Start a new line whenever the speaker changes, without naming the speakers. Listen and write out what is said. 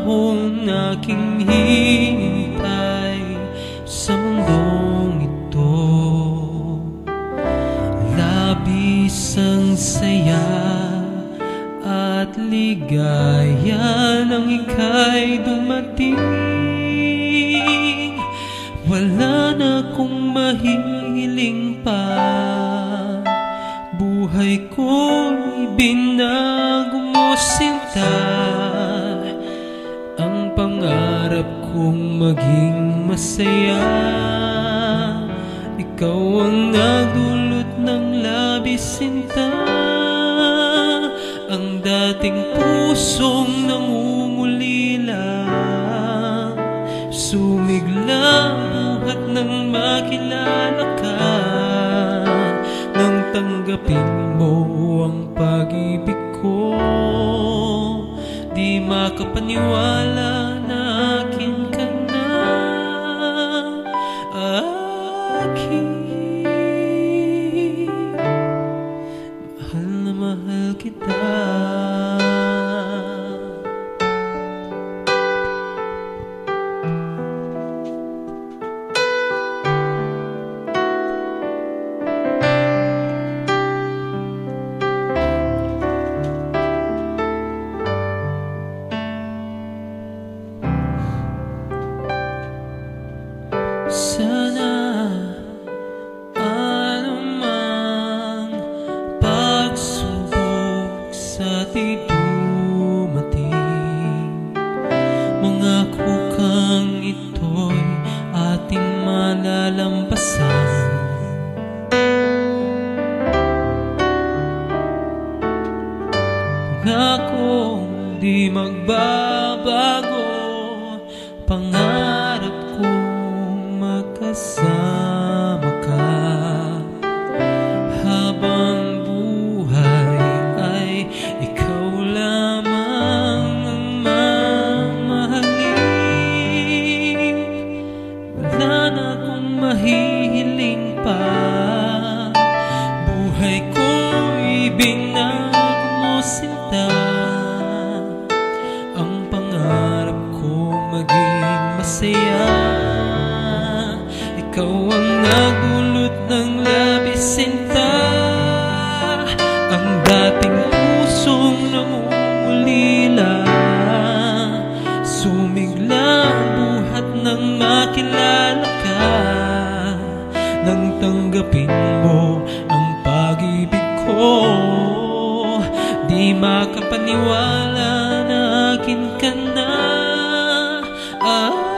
panahon aking hintay sa mundong ito. Labis ang saya at ligaya nang ika'y dumating. Wala na kong mahiling pa. Buhay ko'y binago mo sinta maging masaya. Ikaw ang nagdulot ng labis sinta Ang dating pusong nangungulila. Sumigla buhat nang makilala ka. Nang tanggapin mo ang pag-ibig ko Di makapaniwala kita Pangako di magbabago Pangarap kong magkasama masaya. Ikaw ang nagdulot ng labis sinta Ang dating pusong namumulila Sumigla buhat nang makilala ka. Nang tanggapin mo ang pag-ibig ko Di makapaniwala na akin ka na. Akin